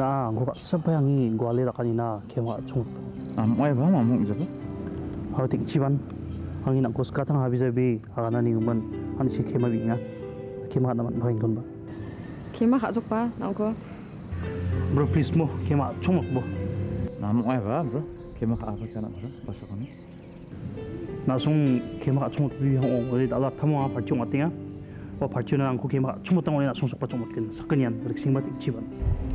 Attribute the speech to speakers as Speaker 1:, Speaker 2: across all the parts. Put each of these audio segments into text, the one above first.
Speaker 1: na gua sepayangi gua le rakani na kema chung
Speaker 2: am oi ba ma mung jaba
Speaker 1: ha tik chiban angi na kos ka thang habi jabi agana ni umban an si kema bi nga kema na man bhain kon ba
Speaker 3: kema ha jok pa na ko
Speaker 1: bro please mo kema chung mo
Speaker 2: nam oi ba bro kema ha ba kana bro ba sa kon
Speaker 1: na sung kema chung bi ho ri da la thamo ha pa chung atia a parchung atinga. Wa parchuna ang ko kema chung tang oi na sung sok pa chung kin sakanian riksing ba tik ciban.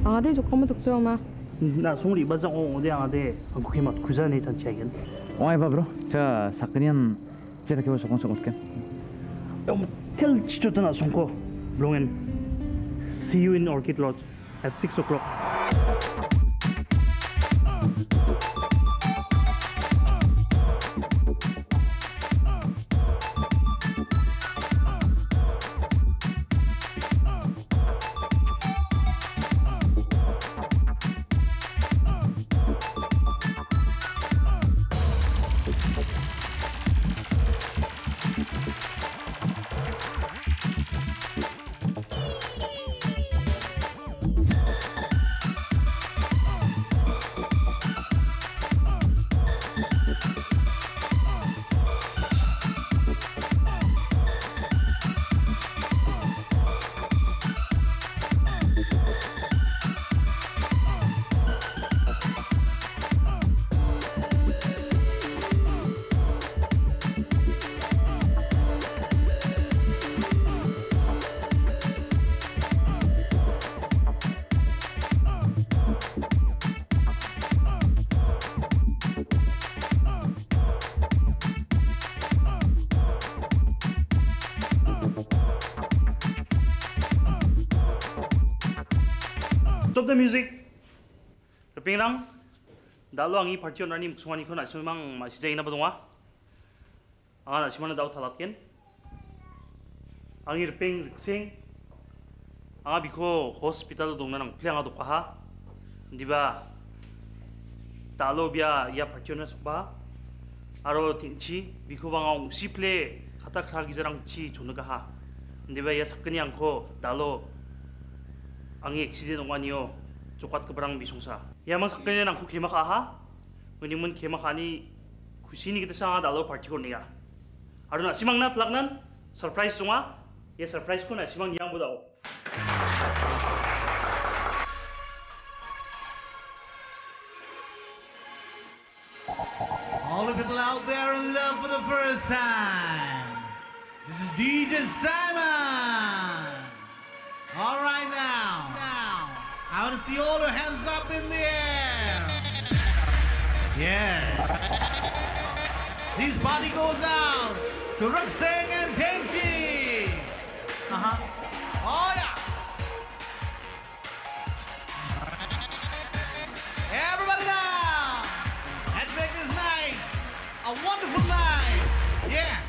Speaker 3: Ang ade tuk kamu tuk jo ma.
Speaker 1: 나 송리 바장 어 어디 안데 한국 힘아 구자네 단체겐
Speaker 2: Oi ba bro. Cha sakrian jera ke basa kon sa kon.
Speaker 1: 좀 텔 치초잖아 송코 롱엔 see you in orchid lodge at 6 o'clock of the music. The pingrang dalwa ngi parti onani mkswani khona sumang ma sijai na bodonga ana simana daw thalakien angir ping sing 아 비코 호스피탈 동나랑 플랭아도 과하 니바 달로비아 야 파츠나 소바 아로 틴치 비코방아 우시플레 카타크라기자랑 치 존가하 니바 야 사건이 않고 달로 ang eksiden ng anyo cukat keberang bisungsa ya mang sakanya nang ku kemak aha mending mun kemak ani kusini kita sa dalo party ko niya aro na simang na plagnan surprise sunga ya surprise ko na simang yang budao
Speaker 4: All the people out there in love for the first time. This is DJ Simon. All right. Now, I see all your hands up in the air. Yeah. This party goes out to Roxanne and Tenchi. Uh huh. Oh yeah. Everybody now. Let's make this night a wonderful night. Yeah.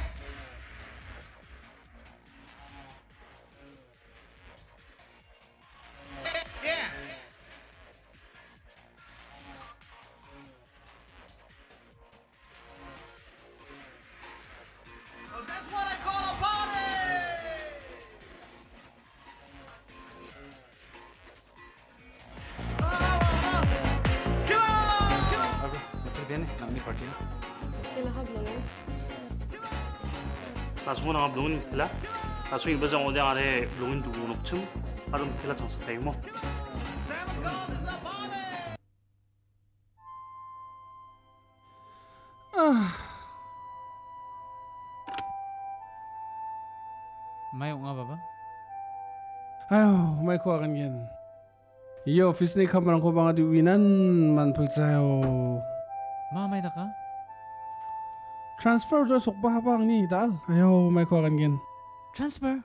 Speaker 4: 14. Tasmuna blowing
Speaker 2: kila. Taswing baza ode are blowing to
Speaker 3: nokchum. Parum
Speaker 1: kila chance kaimo. Mai baba. Yo, office ni ko man pulsa yo. Mamay na ka? Transfer do sukba habang ni dal. Ayaw may kuwakan gin. Transfer?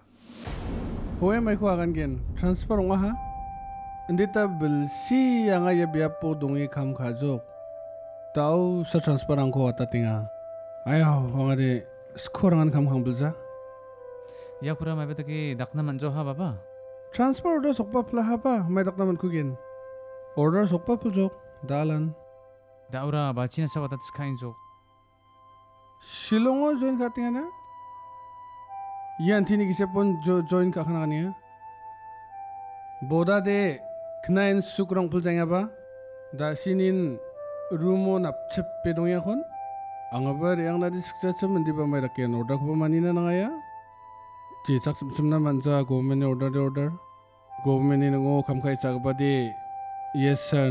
Speaker 1: Huwe may kuwakan gin. Transfer nga ha? Hindi ta bilsi
Speaker 4: ang ayabiya po dungi kam
Speaker 2: kajok. Tao sa
Speaker 5: transfer ang kuwa tatinga. Ayaw, ang ade 스코랑한 감강 불자. 야 그럼 아베다기 낙나 만져
Speaker 2: 하봐봐.
Speaker 5: 트랜스퍼 오더 속바 플라 하봐. 매 낙나만 쿠긴. 오더 속바 풀족 달란. शिलङ जन खे यन तीन सब जन खाना बडा दे नाइन सुकरङल जा दासन रुम नेपे दो यहाँ आरे अङ्ग्रा सिन्डी अर्डरको मानि नयाँ चिसक न मानिजा गभर्मेन्ट
Speaker 2: अर्डार दे अर्डार गभर्मेन्ट नै बाबाे yes sir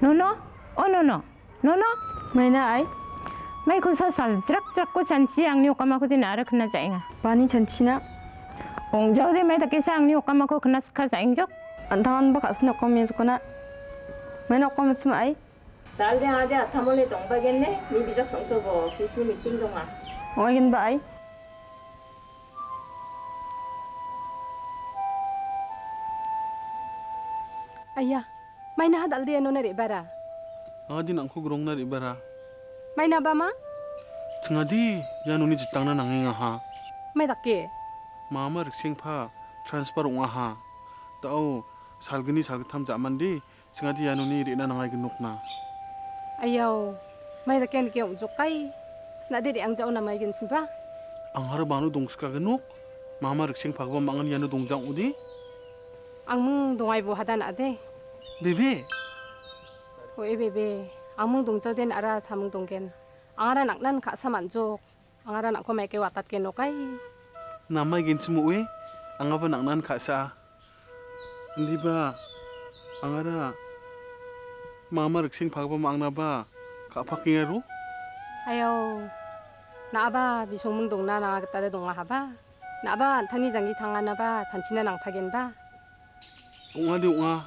Speaker 5: Nono, oh Nono, Nono, mày nè ấy. मैं खुश सल चरक चरक को
Speaker 2: चंची अंगनी ओकमा को दिन आ रखना
Speaker 6: चाहेगा पानी चंची ना ओंग जाओ दे मैं तो कैसे अंगनी ओकमा को खना खा जाएंगे जो अंधान बक असने ओकम ये को ना मैंने ओकम इसमें आई साल दे आ जा थमोले तोंग बगेन ने मी बिजक सोंसो बो किसने मीटिंग दोंगा ओगिन बाई Ayah, main had aldi anu nari bara. Adi nangku grong nari bara. ไม่นับมา
Speaker 2: ถึงอดี
Speaker 7: ยานุนิ
Speaker 8: จิตัง
Speaker 7: นันนังเองอะฮะไม่
Speaker 8: ตะ
Speaker 7: เกมาเมื่อริกซิงผ้า
Speaker 8: transfer องอะฮะแต่เอา
Speaker 7: สัลกนี้สัลกิทำจาก
Speaker 8: มันดี
Speaker 9: ถึงอดียานุ
Speaker 6: นิรินันนัง
Speaker 9: ไงกัน
Speaker 6: นกนะอ้ยา
Speaker 9: วไม่
Speaker 6: ตะเกนเกี่ยวจุกไกนาเดี
Speaker 9: ยอังจะเอาหน้าไม่กิ
Speaker 6: นสิปะอังฮาร์บานุดงส
Speaker 9: กัดกันน
Speaker 6: ก
Speaker 9: มาเมื่อริกซิงผ้าว่ามังอันยานุดงจัง
Speaker 6: อุดีอังมึงดงไอบัวฮัดันอะเดเบ
Speaker 9: เบีโอ้ยเบเบี 앙몽동저된 아라 사몽동겐
Speaker 6: 앙아라 낙난 가사 만족 앙아라 낙고 맥게 왔다게 노까이. 남아 긴츠무에 앙아바 낙난 가사. 안디바 앙아라 마마 륵생 바바 망나바 가파킹에로
Speaker 9: 아요 나바 미송몽동나 나가겠다래
Speaker 6: 동아하바 나바 안타니 장기 당하나바 잔치나 낭파겐바. 옹아디 옹아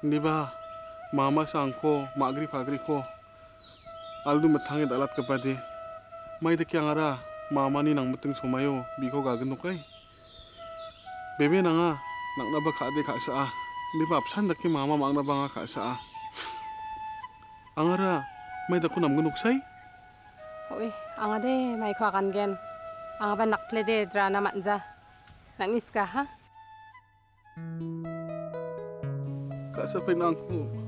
Speaker 9: 딩디바 ba dong bo ang ko giskra bo hindi ba mangsa ko knai rang bo ang ba tarang ko ba ya jawa ha
Speaker 2: Ang dal de class tapna saksi awal.
Speaker 8: May na sindim class of picture kuno.
Speaker 2: Hindi kan dal de nak masal kum kronas kya.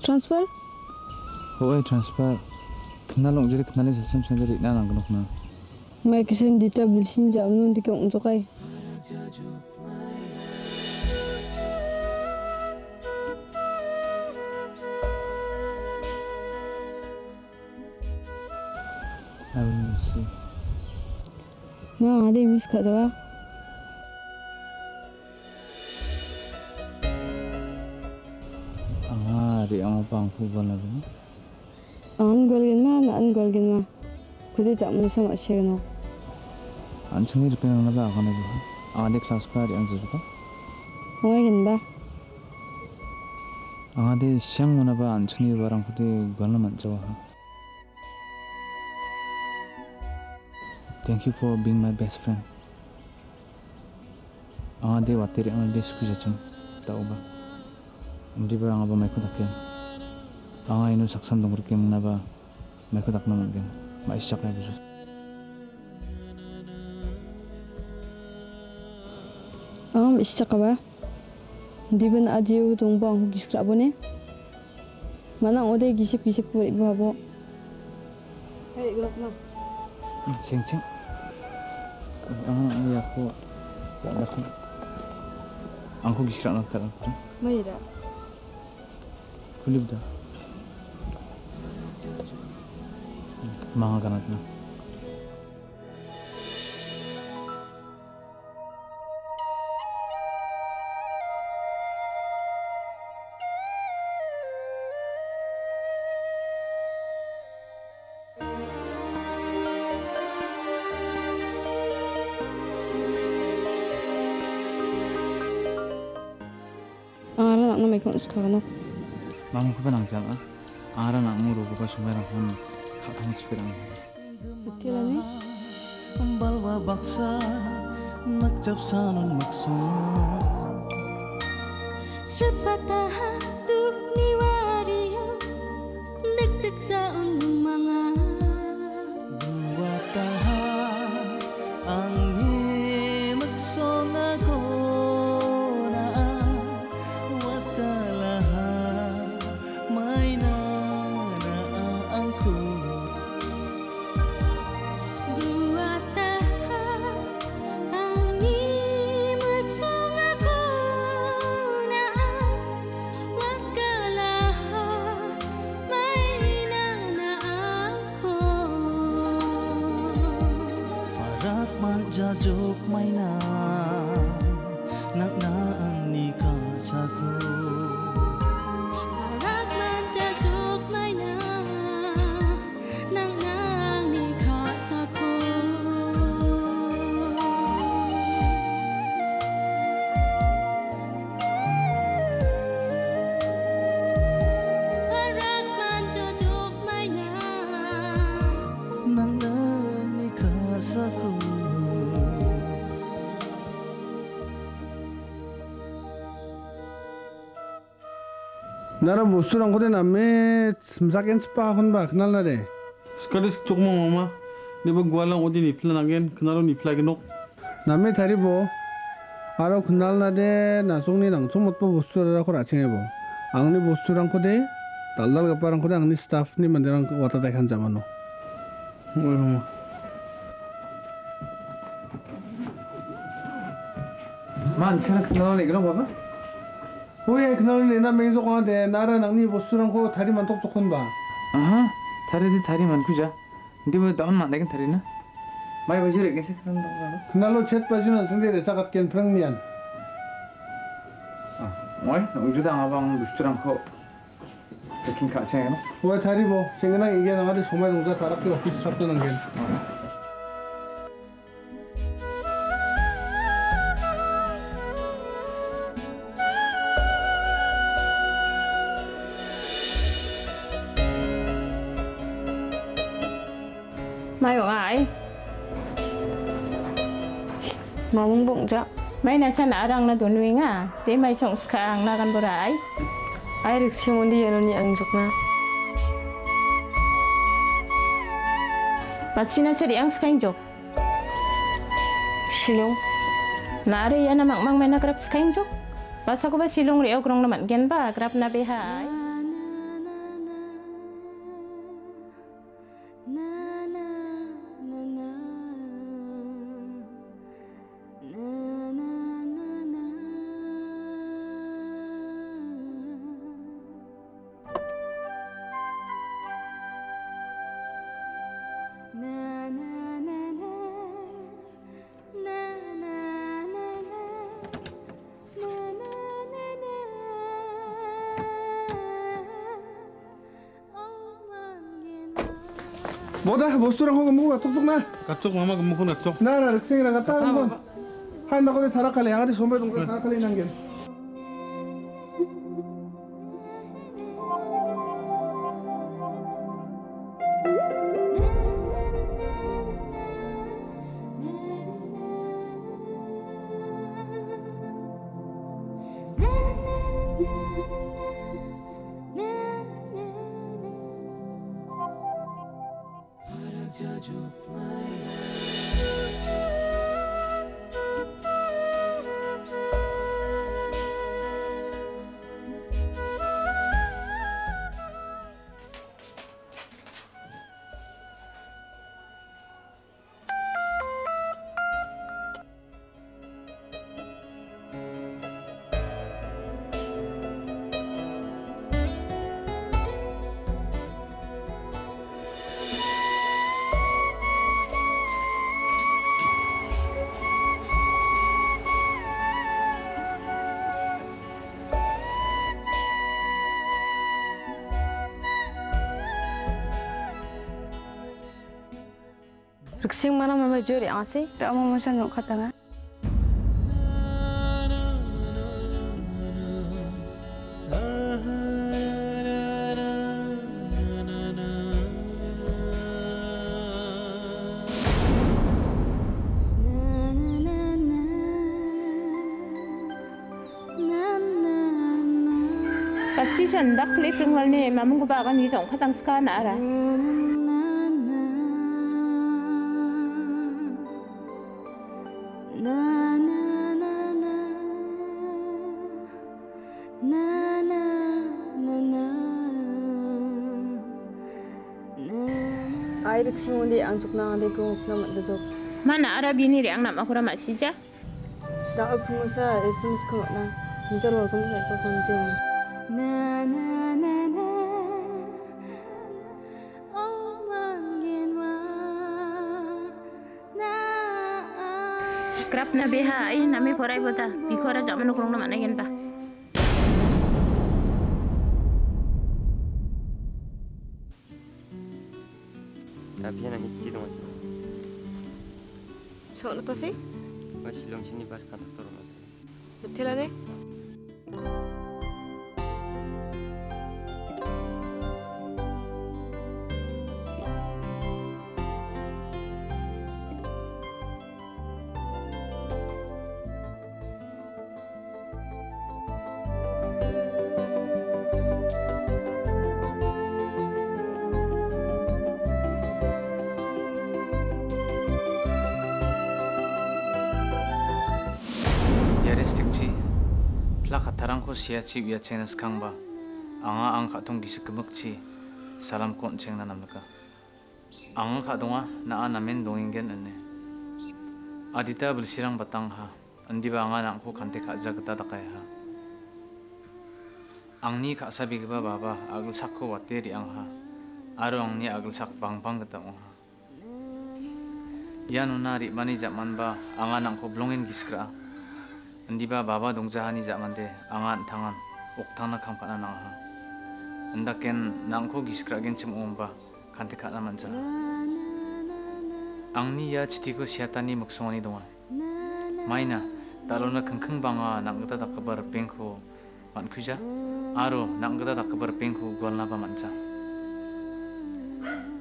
Speaker 2: Transfer? Hoy transfer. kenal long jadi kenalin sesam sesam jadi nah nang kenok na
Speaker 3: Mai kisen dita bilsin jam nun di kong jokai.
Speaker 2: I will miss you
Speaker 3: Na ade miss ka jawa.
Speaker 2: anga ri anga pang fu ban la bu
Speaker 3: An golgen ma na an golgen ma. Kudu jam mun sama shegno.
Speaker 2: an Avvinci. No, ma devi mischiare, va? अरे अँ पाउँछु बनाएको अनगोल्गेनमा न अनगोल्गेनमा खुदै जामुसँग सेग्नु
Speaker 3: अनसँग रुपियाँ ल
Speaker 2: आउने आउने क्लास पारि अन्त रुप होइगेनबा आदे स्याङ हुनबा अनसँग बरङ खुदै गर्न मन छ thank you for being my best friend anga de wateri anga de sku ja chum ta ba umdi ba anga ba mai khu dakken anga inu saksan dong ru na ba mai khu dak na man gen mai siak na bu
Speaker 3: Am isya ka ba. Di ban ajiu dong bang giskra bone. Mana ode gisip gisip puri babo. Hei gelap ma.
Speaker 2: Ceng ceng. Ang ang ya ko. Sa na ko. Ang ko gisra na kara.
Speaker 3: Mai da.
Speaker 2: Kulib da. Mga kanat na.
Speaker 3: No.
Speaker 2: Mang ko ba nang jala? Ara na
Speaker 10: balwa baksa sanon maksud
Speaker 11: Srapataha duk
Speaker 10: ja jok mai na nak na
Speaker 11: ang
Speaker 10: ni ka
Speaker 11: sa ko
Speaker 5: নাৰ বস্তু ৰং কৰি নামে চাকেন চুপাখন বা খনাল নাৰে স্কাৰে চুক মই মামা নিব গোৱাল অতি নিফলা নাগেন খনালো নিফলাগে নক নামে থাৰিব আৰু খনাল নাৰে নাচুংনি নাংচুং মতো বস্তু ৰাখো ৰাখি নাইব আঙনি বস্তু ৰং কৰি ডাল ডাল কাপোৰ ৰং কৰি আঙনি ষ্টাফনি মানে ৰং কথা দেখান
Speaker 12: জামানো মানুহ
Speaker 5: খনাল নাইকে নহ'বা 그런 봐봐 왜 그날 날에 나 맹소 공한테 나라 앙니 보스랑 고 다리만 똑똑한 봐
Speaker 2: Aha, tari di tari man kuja. Ndi ba daun man dagen tari na. Mai ba jure ke se kan da ba.
Speaker 5: 그날로 챗 빠지는 상대를 사갔겐 프랑미안
Speaker 2: Oi, uju da abang bustrang ko. Tekin ka cheng no.
Speaker 5: 왜 다리보 생각나 이게 나가리 소매 동자 다락게 오피스 잡드는 게
Speaker 3: Mai ở ai? Mà mong bụng chắc.
Speaker 13: May nasa na arang na dunwi nga. Di may song skang na kan buray.
Speaker 3: Ai nó nhẹ ang dục na.
Speaker 13: Patsi na siri ang skang jok.
Speaker 3: Silong.
Speaker 13: Nari yan na mang mang may nagrap skang jok. Basa ko ba silong rio krong naman gen ba? Grab na behay.
Speaker 5: 뭐다 보스랑 호가 뭐가 톡톡 나.
Speaker 12: Kacok mama gemukun kacok.
Speaker 5: 나나 렉생이랑 갔다 한번. 한다 거기 타락할래. 양아지 손발 동작 타락할래 난게. judge of my life.
Speaker 3: Reksing mana mama juri asih? Tak mau masa nuk kata ngah.
Speaker 13: Kachi sanda klip ringal ni mamang ko ba kan ni jong khatang ska na ara.
Speaker 3: Ai reksing undi ang juk na ko nama jajok.
Speaker 13: Mana ara bini ri ang nama ko ra ma sija.
Speaker 3: Da up musa SMS ko na. Nijal wa kum na pa panjing.
Speaker 11: Na na na na Oh mangin wa na
Speaker 13: beha ai nami porai bota. Bikora jaman ko na mana gen ba.
Speaker 3: So na to si?
Speaker 14: Masih long sini pas kata turun.
Speaker 3: Betul ade?
Speaker 2: Diares Plak katarang ko siya ci biya chenas kang ba. Anga ang katong gisi kemukci. Salam kon cheng na. Anga katonga na anamen dongingen ane. Adita bersirang batang ha. Andi ba anga nang ko kante ka jagta ha. Ang ni ka sabi ba baba agil sakko wateri ang ha. Aro ang ni agil sak bang bang kata ha. Yan unari mani zaman ba anga nang ko giskra. Hindi ba baba dongja하니 자만데 앙안 당한 옥탕나 캄카나 나하 은다켄 낭코 기스크라겐 침 옴바 칸테카나 만자 앙니야 치티고 시아타니 목송원이 동안. 마이나 달로나 킁킁 방아 낭그다 다크바르 뱅코 만쿠자. 아로 낭그다 다크바르 뱅코 골나바 만자.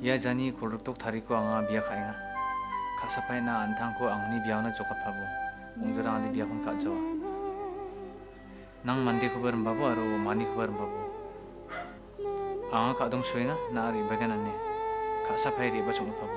Speaker 2: 야 자니 골룩독 다리코 앙아 비아카잉아 카사파이나 안탕코 앙니 비아나 조카파보 옹저랑 안데 비아콘 까져와 nang mandi kubaran babu aro mani kubaran babu anga ka dong suenga na ari bagan ane ka sa pai ri ba chung babu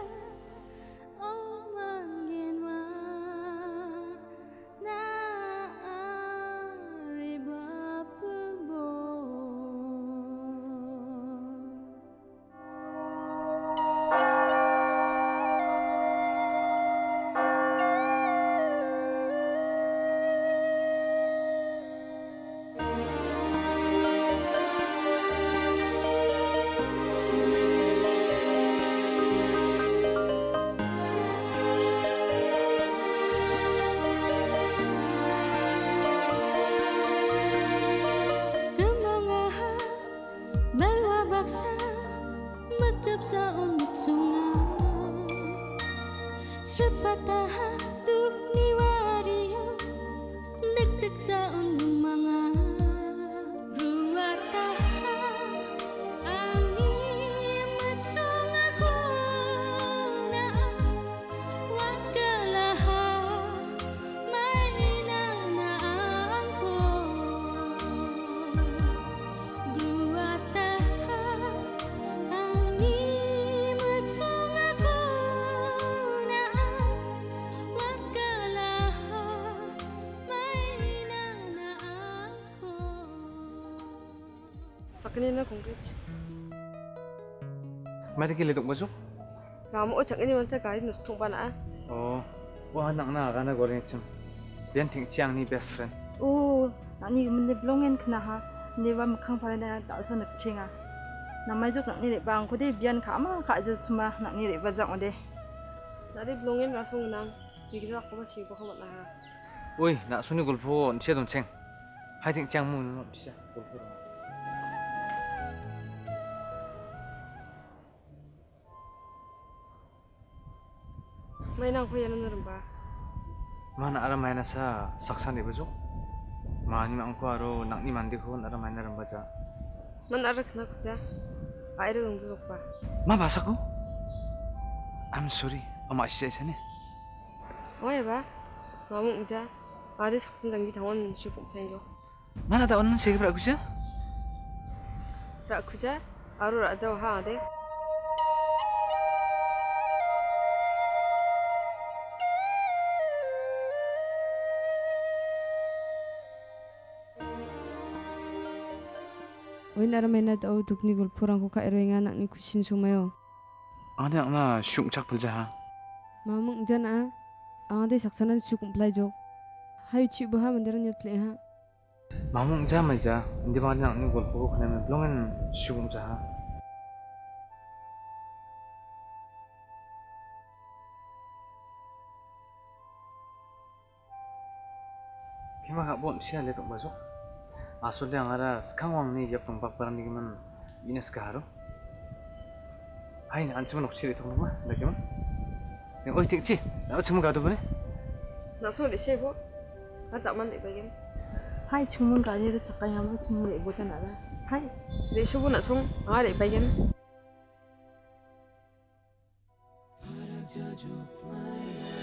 Speaker 11: Sudpataha
Speaker 2: Mari kita lihat masuk.
Speaker 11: Kamu oh ini man sa kari nus tung pa na ah.
Speaker 2: Oh, wah nak nak kan goreng cem. Dia ting ciang ni best friend.
Speaker 11: Oh, nani mende blongen kena ha. Newa mkhang pa na ta sa nak chinga. Namai jok nak ni le bang ko de bian kha ma kha je suma nak ni le ba jang ode. Nari blongen rasung nang. Bigra ko ba si ko ko na ha.
Speaker 2: Oi, nak suni golfo cia dong ceng. Hai ting ciang mu no cia golfo. Mana ara maina sa saksa ni ba jo? Maani ma angko aro nakni mandi ko ara maina rin ba ja?
Speaker 11: Man ara kna ko ja? Airo ng dudok ba?
Speaker 2: Ma basa ko? I'm sorry. Ama siya isa
Speaker 11: ne? Oye ba? Mamung ja? Ari saksan dangi
Speaker 15: tangon shupong penjo.
Speaker 2: Mana taon nang sige pra ko ja?
Speaker 15: Pra ko ja? Aro ra ja ha ade?
Speaker 11: 당원 시 공평이로.
Speaker 2: Mana tak onan sih aku sih?
Speaker 11: 라 쿠자. 아루 라자 하 ade. Oi nara mena tau dukni gulpurang ko ka eroinga nak ni kusin sumayo.
Speaker 2: Ada yang na syuk cak pelja.
Speaker 11: Mamung jan a. Ade saksana su kumplai jok. Hayu chi baha mandaran yat play ha.
Speaker 2: Mamung jam aja. Di mana nak ni golfo ko kena belongan syuk cak. Kima kak bon siya letok masuk. Asal yang ada sekarang ni jap tempat barang ni gimana? Ini sekarang. Hai, nak Masuli ang aras, kawang ni yapang bakbaran ni man inas kaharo.
Speaker 11: Ay, naan si man uksiri itong mga, lagi man. Yung oy, tikci, naot si mga gado ba ni? Nasuli siya po. Natak man ibagyan. Hai, chumun gaji da tsaka yaman chumun ibutan ala. Hai, da shi bu na sun, ang
Speaker 15: ala ibagyan. Judge of my life.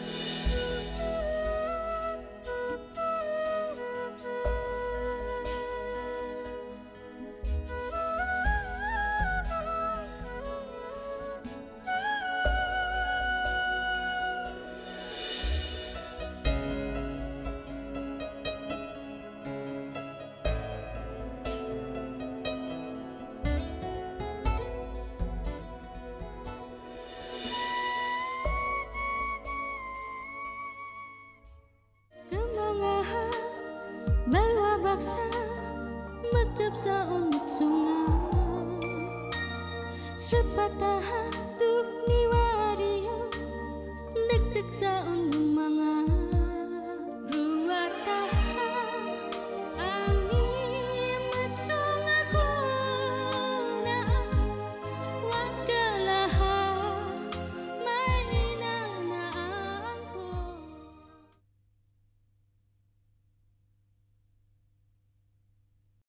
Speaker 15: Shrut Fataha